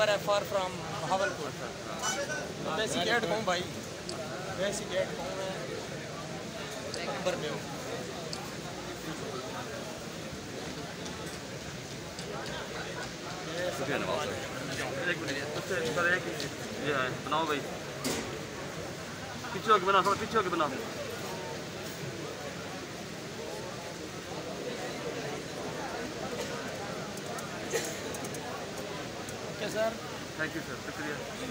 Number है for from Bahawalpur तो basic add कहूँ भाई। बेसिक एड कहूँ मैं। नंबर में हूँ। अच्छा है बनाओ भाई। पीछे होके बनाओ पीछे होके बनाओ। sir. Thank you, sir.